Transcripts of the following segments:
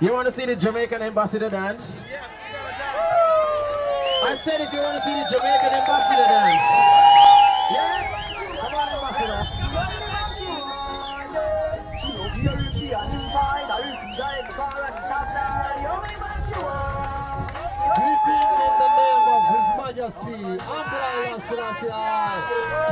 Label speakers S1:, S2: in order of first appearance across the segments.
S1: You want to see the Jamaican ambassador dance? I said if you want to see the Jamaican ambassador dance. Yeah? Come on, ambassador. Majesty, Emperor Selassie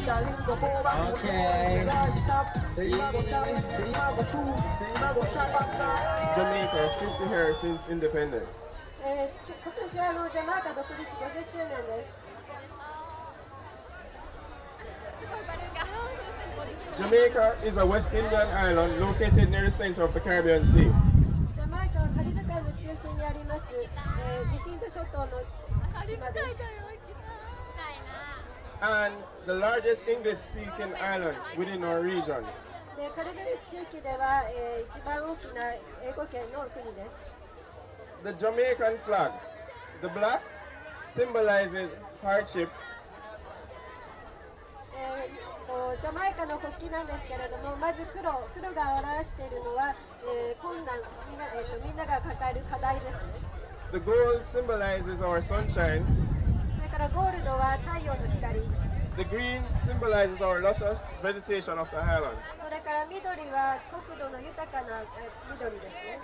S1: Okay.
S2: Jamaica, 50 years since independence.
S3: えー今年はあのジャマイカ独立50周年です。
S2: Jamaica is a West Indian island located near the center of the Caribbean Sea.
S3: ジャマイカはカリブ海の中心にあります、えー西インド諸島の島です。
S2: and the largest English speaking island within our region.
S3: でカリブ海地域では、えー一番大きな英語圏の国です。
S2: The Jamaican flag, the black, symbolizes hardship,
S3: えーとジャマイカの国旗なんですけれども、まず黒黒が表しているのは、えー困難みんな,、えーとみんなが抱える課題ですね。
S2: the gold symbolizes our sunshine,
S3: それ からゴールドは太陽の光、
S2: the green symbolizes our luscious vegetation of the highlands.
S3: それから緑は国土の豊かな、えー緑ですね。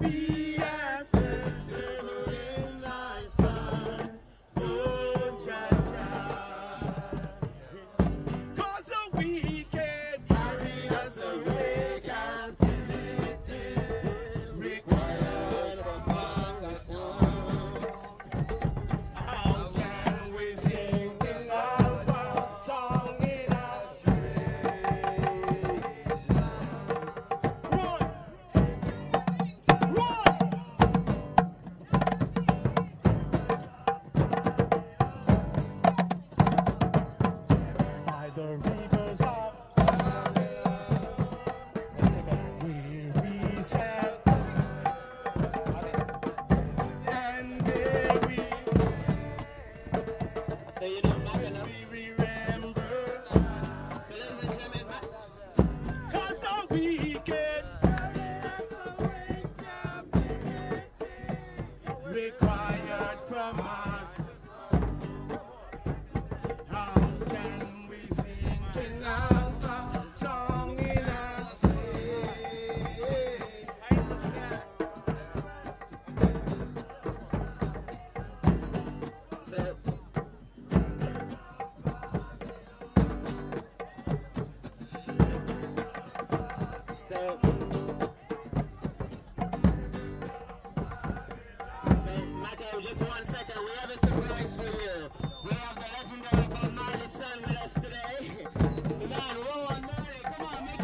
S4: Be So, Michael, just one second. We have a surprise for you. We have the legendary with us today. Rohan Marley. Come on, make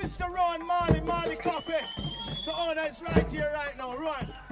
S4: Mr. Rohan Marley, Marley Coffee. The owner is right here, right now.
S5: right?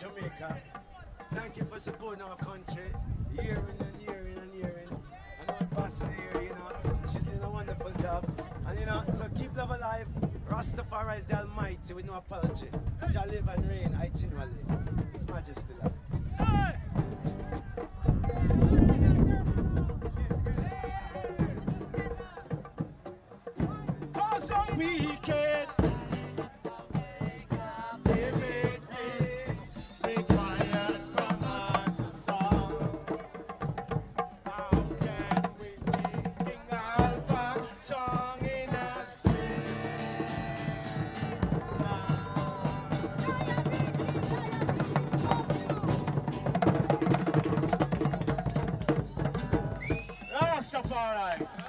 S5: Jamaica. Thank you for supporting our country year in and year in and year in. I know Ambassador here, you know, she's doing a wonderful job. And you know, so keep love alive. Rastafari is the Almighty with no apology. Shall live and reign I eternally. His Majesty love.
S4: all right.